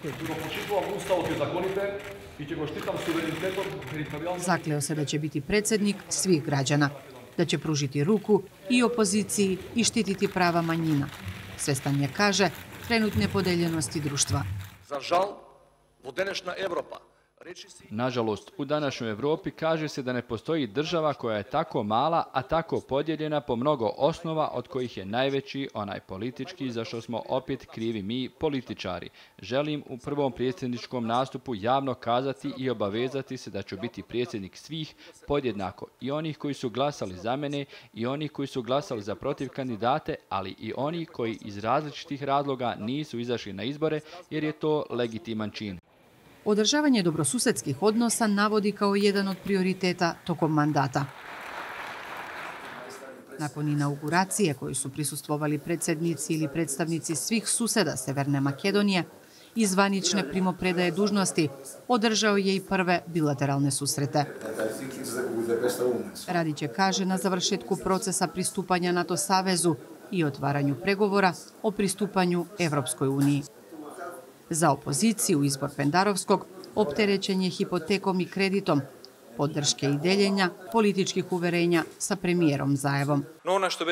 Ќе го почитувам уставот и законите и ќе го штитам суверенитетот. Заклео се да ќе бити председник свих граѓана, да ќе пружити руку и опозиции и штитити права мањина. Свестан ја каже тренутне поделености друштва. За жал, во денешна Европа, Nažalost, u današnjoj Evropi kaže se da ne postoji država koja je tako mala, a tako podijeljena po mnogo osnova od kojih je najveći onaj politički za što smo opet krivi mi, političari. Želim u prvom predsjedničkom nastupu javno kazati i obavezati se da ću biti predsjednik svih podjednako i onih koji su glasali za mene i onih koji su glasali za protiv kandidate, ali i oni koji iz različitih razloga nisu izašli na izbore jer je to legitiman čin. Održavanje dobrosusedskih odnosa navodi kao jedan od prioriteta tokom mandata. Nakon inauguracije koji su prisustvovali predsjednici ili predstavnici svih suseda Severne Makedonije, izvanične primopredaje dužnosti održao je i prve bilateralne susrete. Radiće kaže na završetku procesa pristupanja NATO Savezu i otvaranju pregovora o pristupanju Evropskoj uniji. Za opoziciju izbor Pendarovskog opterećen je hipotekom i kreditom, podrške i deljenja političkih uverenja sa premijerom Zajevom. Ono što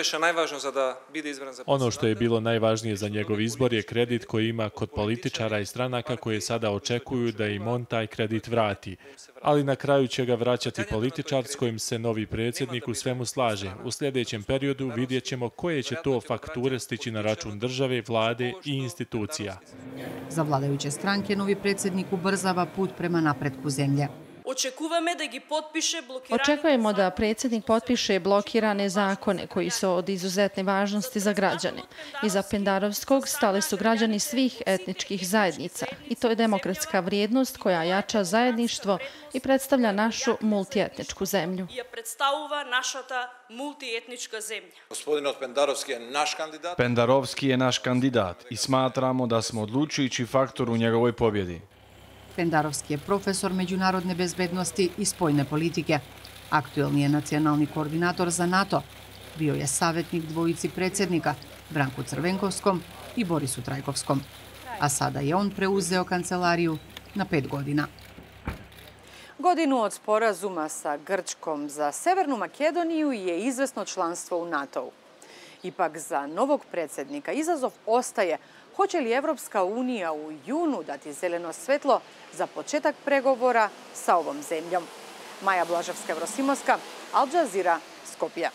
Ono što je bilo najvažnije za njegov izbor je kredit koji ima kod političara i stranaka koje sada očekuju da im on taj kredit vrati. Ali na kraju će ga vraćati političar s kojim se novi predsjednik u svemu slaže. U sljedećem periodu vidjet ćemo koje će to fakture stići na račun države, vlade i institucija. Za vladajuće stranke novi predsjednik ubrzava put prema napretku zemlje. Očekujemo da gi potpiše blokirane... Očekujemo da predsjednik potpiše blokirane zakone koji su od izuzetne važnosti za građane. Iza Pendarovskog stali su građani svih etničkih zajednica i to je demokratska vrijednost koja jača zajedništvo i predstavlja našu multietničku zemlju. Je predstavuva našata multietnička zemlja. Gospodin od Pendarovski je naš kandidat. Pendarovski je naš kandidat i smatramo da smo odlučujući faktor u njegovoj pobjedi. Pendarovski je profesor međunarodne bezbednosti i spojne politike. Aktuelni je nacionalni koordinator za NATO. Bio je savjetnik dvojici predsjednika, Branku Crvenkovskom i Borisu Trajkovskom. A sada je on preuzeo kancelariju na pet godina. Godinu od sporazuma sa Grčkom za Severnu Makedoniju je izvesno članstvo u NATO-u. Ipak za novog predsjednika izazov ostaje hoće li Evropska unija u junu dati zeleno svetlo za početak pregovora sa ovom zemljom. Maja Blaževska-Vrosimoska, Al Jazeera, Skopija.